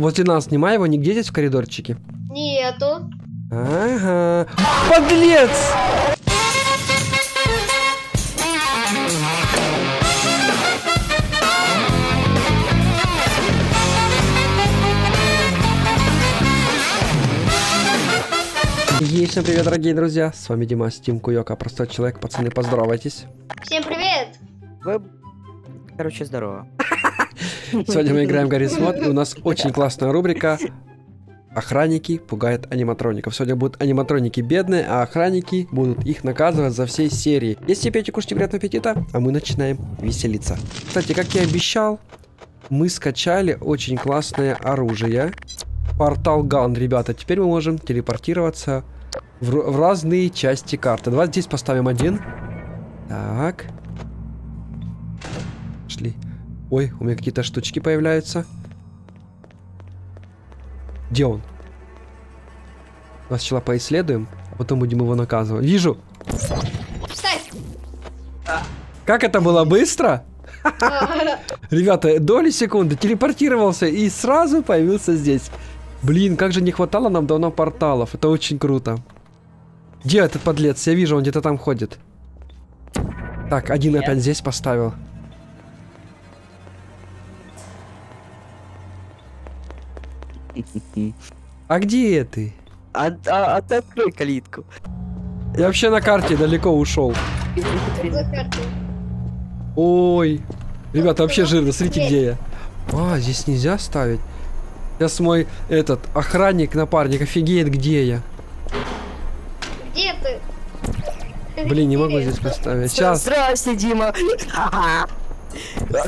Возле нас снимай его нигде здесь в коридорчике. Нету. Ага. Подлец! Ей, всем привет, дорогие друзья! С вами Дима, Стим Куёка, простой человек. Пацаны, поздоровайтесь. Всем привет. Вы... Короче, здорово. Сегодня мы играем в Гаррис Мод, и у нас очень классная рубрика Охранники пугают аниматроников. Сегодня будут аниматроники бедные, а охранники будут их наказывать за всей серии. Если пейте, кушайте приятного аппетита, а мы начинаем веселиться. Кстати, как я обещал, мы скачали очень классное оружие. Портал Ган, ребята. Теперь мы можем телепортироваться в, в разные части карты. Давай здесь поставим один. Так. Ой, у меня какие-то штучки появляются. Где он? Сначала поисследуем, а потом будем его наказывать. Вижу! Вставь. Как это было быстро? Ребята, доли секунды телепортировался и сразу появился здесь. Блин, как же не хватало нам давно порталов. Это очень круто. Где этот подлец? Я вижу, он где-то там ходит. Так, один опять здесь поставил. А где ты? А, а, а ты открой калитку. Я вообще на карте далеко ушел. Ой. Ребята, вообще жирно. Смотрите, где я. А, здесь нельзя ставить. Сейчас мой этот охранник, напарник офигеет, где я. Где ты? Блин, не могу здесь поставить. Сейчас. Здрасте, Дима. Ах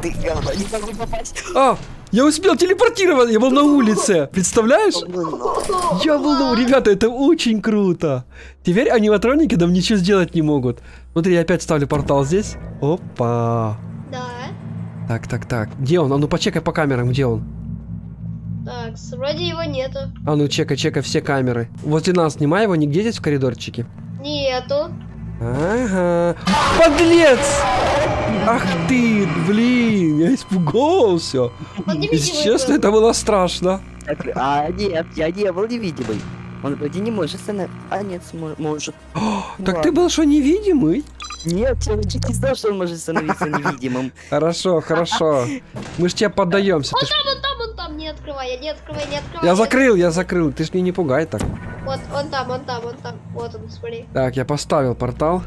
ты, не могу попасть. А, я успел телепортироваться. Я был на улице. Представляешь? Я был на... Ребята, это очень круто. Теперь аниматроники нам ничего сделать не могут. Смотри, я опять ставлю портал здесь. Опа. Да. Так, так, так. Где он? А ну почекай по камерам, где он? Так, вроде его нету. А ну чекай, чекай все камеры. Возле нас снимай его нигде здесь в коридорчике. Нету. Ага. Подлец! Ах ты, блин, я испугался. Если честно, это было страшно. А, нет, я не был невидимый. Он вроде не может становиться. А, нет, может. Так ты был что, невидимый? Нет, я не знал, что он может становиться невидимым. Хорошо, хорошо. Мы ж тебе поддаемся. Ты ж- Вон там, там, не открывай, не открывай, не открывай. Я закрыл, я закрыл. Ты ж меня не пугай так. Вот, он там, он там, он там. Вот он, смотри. Так, я поставил портал.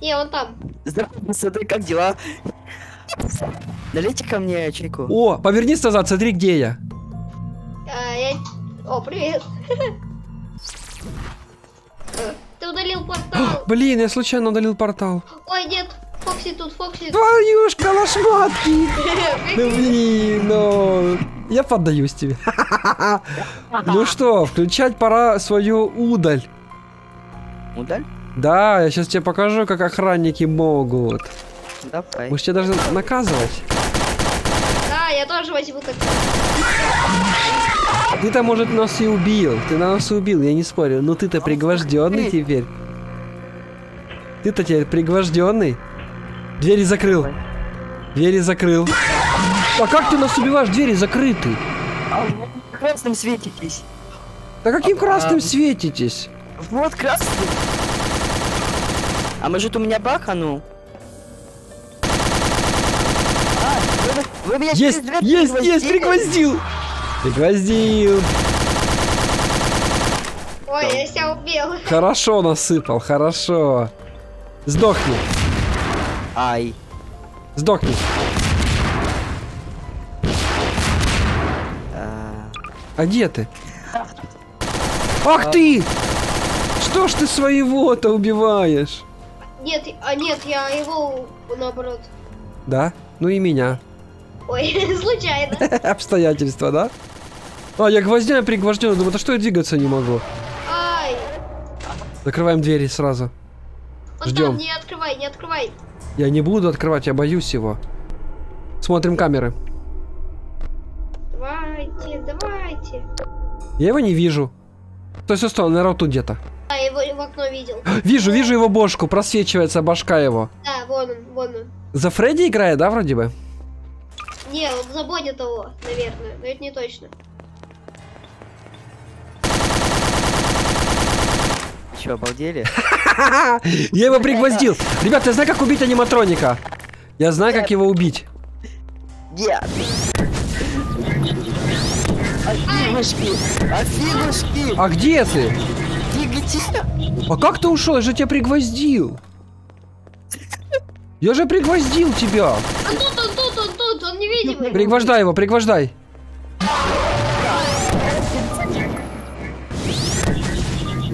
Не, он там. Здравствуй, смотри, как дела? Налейте ко мне чайку. О, повернись назад, смотри, где я. А, я... О, привет. Ты удалил портал. Блин, я случайно удалил портал. Ой, нет. Фокси тут, Фокси. Твою ж калашматки! Ну блин, ну... Я поддаюсь тебе. Ну что, включать пора свою удаль. Удаль? Да, я сейчас тебе покажу, как охранники могут. Давай. Может, тебя даже наказывать? Да, я тоже возьму так. Ты-то, может, нас и убил. Ты нас и убил, я не спорю. Но ты-то пригвожденный теперь. Ты-то теперь пригвожденный. Двери закрыл. Двери закрыл. А как ты нас убиваешь? Двери закрыты. А вы красным светитесь. Да каким красным А, светитесь? Вот красный. А может у меня баханул? А, вы, вы меня Есть, через дверь есть, есть, пригвоздили? пригвоздил. Пригвоздил. Ой, я себя убил. Хорошо насыпал, хорошо. Сдохни, Ай. сдохни. А, А где ты? Ах ты! Что ж ты своего-то убиваешь? Нет, а нет, я его наоборот. Да? Ну и меня. Ой, случайно. Обстоятельства, да? А, я гвоздями пригвожден. Думаю, да что я двигаться не могу? Ай, Закрываем двери сразу. Ждем. там, не открывай, не открывай. Я не буду открывать, я боюсь его. Смотрим камеры. Давайте, давайте. Я его не вижу. Стой, стой, стой, он, наверное, тут где-то. А, я его в окно видел. Вижу, вижу его бошку, просвечивается башка его. Да, вон он, вон он. За Фредди играет, да, вроде бы? Не, он в забоне того, наверное, но это не точно. Че, обалдели? Я его пригвоздил. Ребята, я знаю, как убить аниматроника. Я знаю, как его убить. Нет! А где ты? А как ты ушел? Я же тебя пригвоздил. Я же пригвоздил тебя. Он тут, он тут, он тут, он невидимый. Пригвождай его, пригвождай.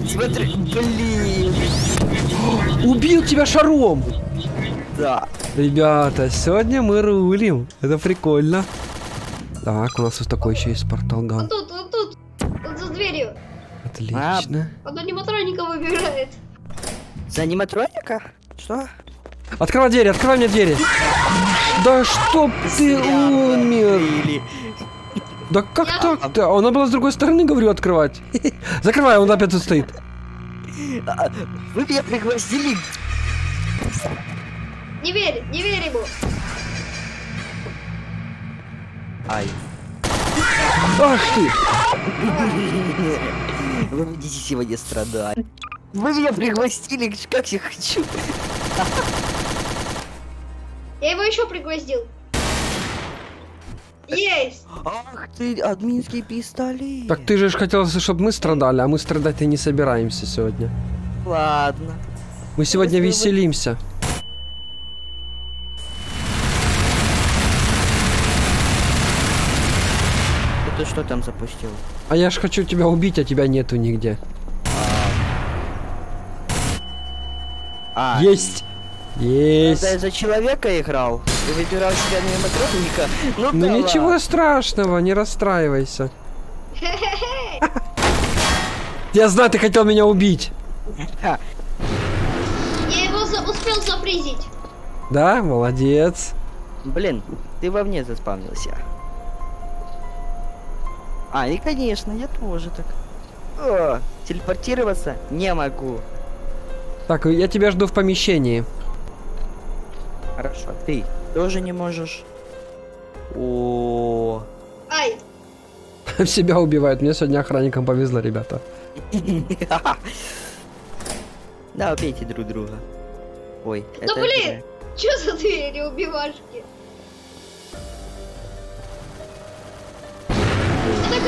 Смотри, блин! Убил тебя шаром. Да. Ребята, сегодня мы рулим. Это прикольно. Так, у нас вот такой еще есть портал Он ган. тут, он тут, он за дверью. Отлично. Он аниматроника выбирает. За аниматроника? Что? Открывай двери, открывай мне двери. Да чтоб ты умер. Да как так-то? А Она была с другой стороны, говорю, открывать. Закрывай, он опять тут стоит. А, Вы меня пригвоздили. Не верь, не верь ему. Ай. Ах ты! Вы будете сегодня страдать. Вы меня пригвоздили, как я хочу. Я его еще пригвоздил. Есть! Ах ты, админский пистолет. Так ты же ж хотел, чтобы мы страдали, а мы страдать и не собираемся сегодня. Ладно. Мы сегодня Если веселимся. Это что там запустил? А я ж хочу тебя убить, а тебя нету нигде. А, Есть! Когда Есть! я за человека играл, и выбирал себя аниматроника. Ну, Ну да ничего ладно. страшного, не расстраивайся. Я знаю, ты хотел меня убить. Я его за- успел запризить. Да, молодец. Блин, ты вовне заспавнился. А, и конечно, я тоже так. О, телепортироваться не могу. Так, я тебя жду в помещении. Хорошо, ты тоже не можешь. О, Ай, Себя убивают. Мне сегодня охранникам повезло, ребята. Да, убейте друг друга. Ой, Да блин! Чё за двери убивашки?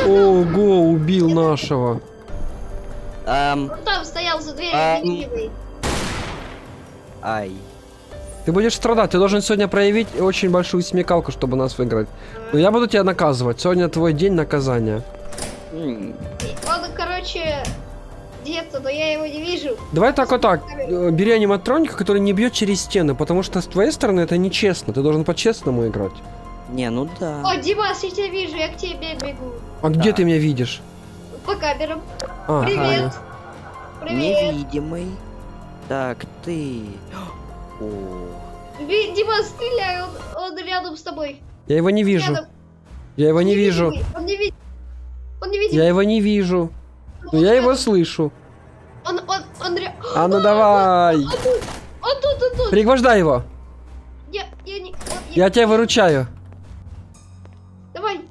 Ого, убил нашего. Он там стоял за дверью невидимый. ай. Ты будешь страдать, ты должен сегодня проявить очень большую смекалку, чтобы нас выиграть. Но я буду тебя наказывать. Сегодня твой день наказания. Он, короче, где-то, но я его не вижу. Давай так вот так. э, Бери аниматроника, который не бьет через стены, потому что с твоей стороны это нечестно. Ты должен по-честному играть. Не, ну да. О, Димас, я тебя вижу, я к тебе бегу. А где Да. ты меня видишь? По камерам. А, Привет. ага. Привет. Невидимый. Так, ты. Димас, стреляй, он, он рядом с тобой. Я его не вижу. Рядом. Я его Он не вижу. Он не видит. Он не видит. Я его не вижу. Но я его слышу. Он, он, он, ря- А ну давай. Он тут, он тут, он тут. Пригвождай его. Я, я не, он- я- Я тебя выручаю. Давай.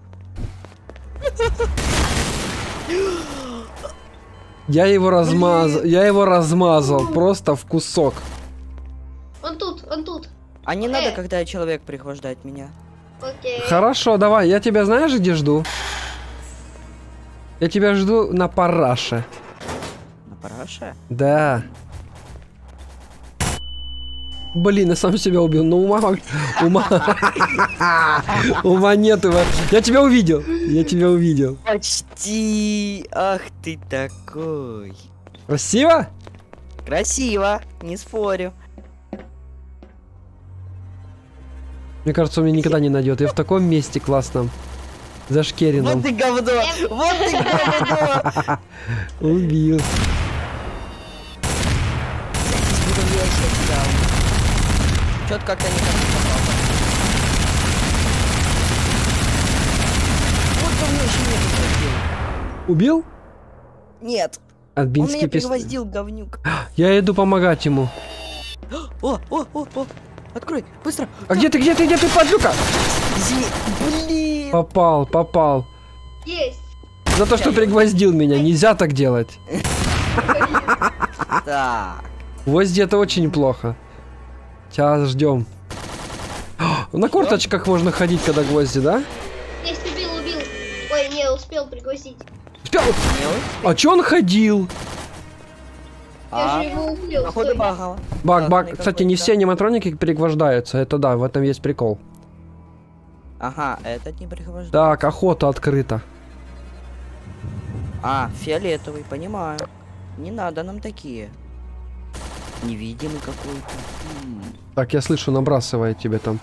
Я его размазал. Я его размазал просто в кусок. А не Э. надо, когда человек прихвождает меня. Окей. Хорошо, давай. Я тебя знаешь, где жду? Я тебя жду на параше. На параше? Да. Блин, я сам себя убил. Ну ума... Ума... Ума нету. Я тебя увидел. Я тебя увидел. Почти. Ах ты такой. Красиво? Красиво, не спорю. Мне кажется, он меня никогда не найдет. Я в таком месте классном. Зашкеренном. Вот ты говно! Вот ты говно! Убил. Чё-то как-то не так попал. Вот говно еще не пригвоздил. Убил? Нет, он меня пистолет. пригвоздил, говнюк. Я иду помогать ему. О, о, о, о! Открой, быстро! А где ты, где ты, где ты, подлюка? Блин! Попал, попал. Есть. За то, что пригвоздил меня. Нельзя так делать. Так. Гвозди это очень плохо. Сейчас ждем. На курточках можно ходить, когда гвозди, да? Есть, убил, убил. Ой, не, успел пригвоздить. Успел. А чё он ходил? А, походу багало. Ну и Кстати, не все аниматроники перегвождаются. Это да, в этом есть прикол. Ага, этот не прихвожу. Так, охота открыта. А, фиолетовый, понимаю. Не надо нам такие. Невидимый какой-то. Так, я слышу, набрасывает тебе там.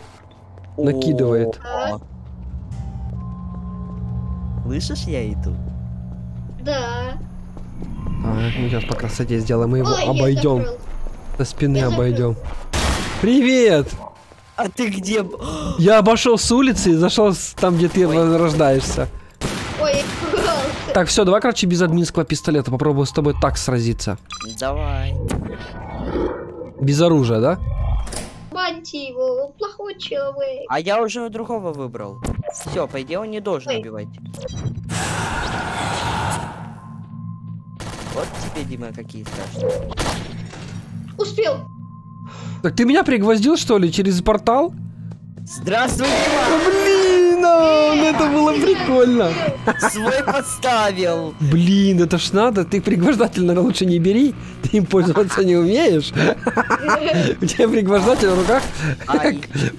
Накидывает. О. Слышишь, я иду? Мы сейчас по красоте сделаем. Мы его Ой, обойдем. До спины Я закрыл. обойдем. Привет! А ты где? Я обошел с улицы и зашел там, где ты Ой. возрождаешься. Ой, я. Так, все, давай, короче, без админского пистолета. Попробую с тобой так сразиться. Давай. Без оружия, да? Баньте его, он плохой человек. А я уже другого выбрал. Все, по идее он не должен Ой. убивать. Вот тебе, Дима, какие страшные. Успел. Так ты меня пригвоздил, что ли, через портал? Здравствуй, Дима! Блин, а, ну это было прикольно. Свой подставил! Блин, это ж надо, ты пригвождатель, наверное, лучше не бери, ты им пользоваться не умеешь. У тебя пригвождатель в руках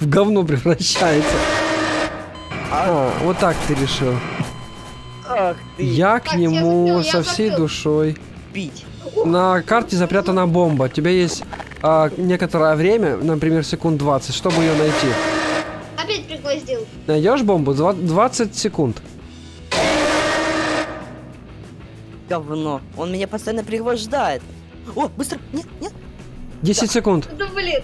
в говно превращается. А, вот так ты решил. Ах ты! Я к Так, я нему я со всей душой. Бить! На карте запрятана бомба. У тебя есть а, некоторое время, например, секунд 20, чтобы ее найти. Опять пригвоздил. Найдешь бомбу? Два- 20 секунд. Говно! Он меня постоянно пригвождает! О, быстро! Нет, нет! 10 секунд. Да блин.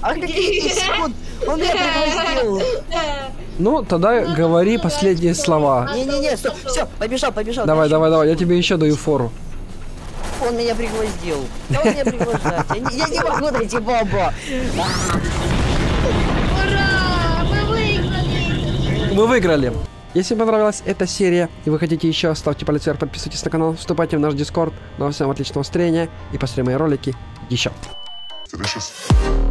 А какие 10 секунд? Он меня пригвоздил! Ну, тогда Ну, говори ну, последние слова. Не-не-не, все, все, побежал, побежал. Давай, давай, давай, я тебе еще даю фору. Он меня пригвоздил. Да он меня. Я не, я не могу найти бомбу. Ура! Мы выиграли! Мы выиграли. Если понравилась эта серия и вы хотите еще, ставьте палец вверх, подписывайтесь на канал, вступайте в наш дискорд. Ну а всем отличного настроения и посмотрим мои ролики еще. Delicious.